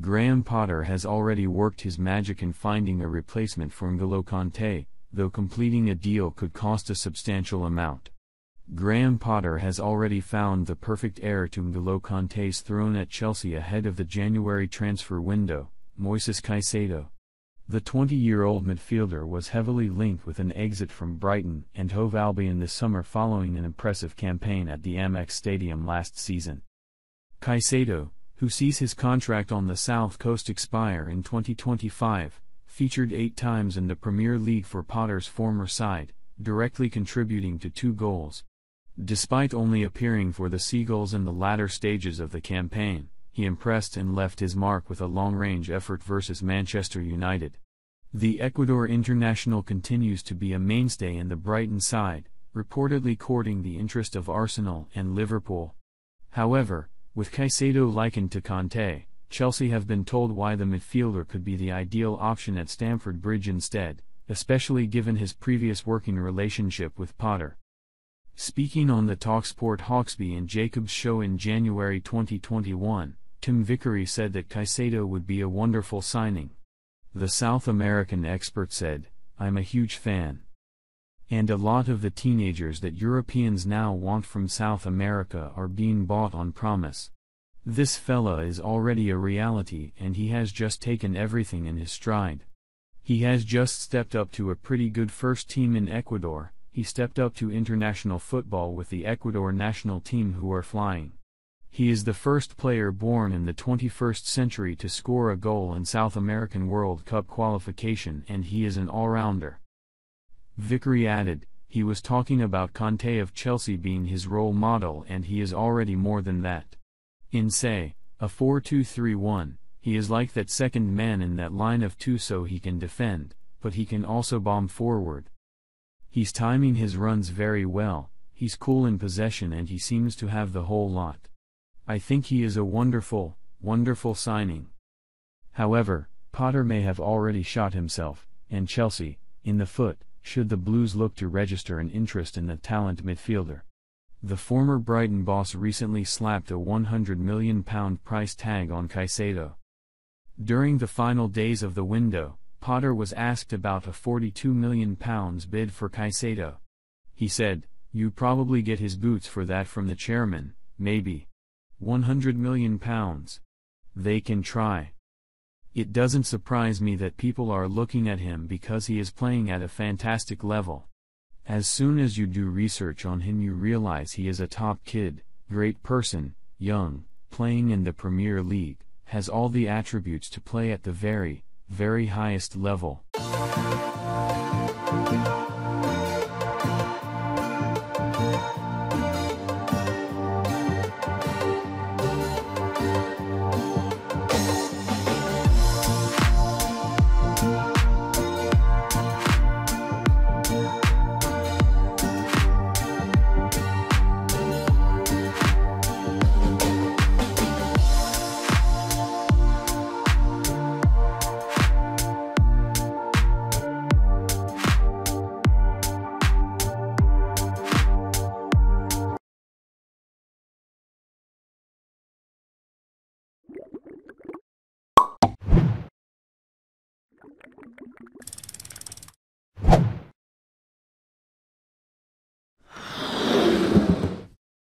Graham Potter has already worked his magic in finding a replacement for N'Golo Kante, though completing a deal could cost a substantial amount. Graham Potter has already found the perfect heir to N'Golo Kante's throne at Chelsea ahead of the January transfer window, Moises Caicedo. The 20-year-old midfielder was heavily linked with an exit from Brighton and Hove Albion this summer following an impressive campaign at the Amex Stadium last season. Caicedo, who sees his contract on the South Coast expire in 2025, featured eight times in the Premier League for Potter's former side, directly contributing to two goals. Despite only appearing for the Seagulls in the latter stages of the campaign, he impressed and left his mark with a long-range effort versus Manchester United. The Ecuador international continues to be a mainstay in the Brighton side, reportedly courting the interest of Arsenal and Liverpool. However, with Caicedo likened to Kante, Chelsea have been told why the midfielder could be the ideal option at Stamford Bridge instead, especially given his previous working relationship with Potter. Speaking on the Talksport Hawksbee and Jacobs show in January 2021, Tim Vickery said that Caicedo would be a wonderful signing. The South American expert said, I'm a huge fan. And a lot of the teenagers that Europeans now want from South America are being bought on promise. This fella is already a reality and he has just taken everything in his stride. He has just stepped up to a pretty good first team in Ecuador, he stepped up to international football with the Ecuador national team who are flying. He is the first player born in the 21st century to score a goal in South American World Cup qualification and he is an all-rounder. Vickery added, he was talking about Kante of Chelsea being his role model and he is already more than that. In say, a 4-2-3-1, he is like that second man in that line of two so he can defend, but he can also bomb forward. He's timing his runs very well, he's cool in possession and he seems to have the whole lot. I think he is a wonderful, wonderful signing. However, Potter may have already shot himself, and Chelsea, in the foot, should the Blues look to register an interest in the talent midfielder. The former Brighton boss recently slapped a £100 million price tag on Caicedo. During the final days of the window, Potter was asked about a £42 million bid for Caicedo. He said, You probably get his boots for that from the chairman, maybe. 100 million pounds. They can try. It doesn't surprise me that people are looking at him because he is playing at a fantastic level. As soon as you do research on him, you realize he is a top kid, great person, young, playing in the Premier League, has all the attributes to play at the very, very highest level.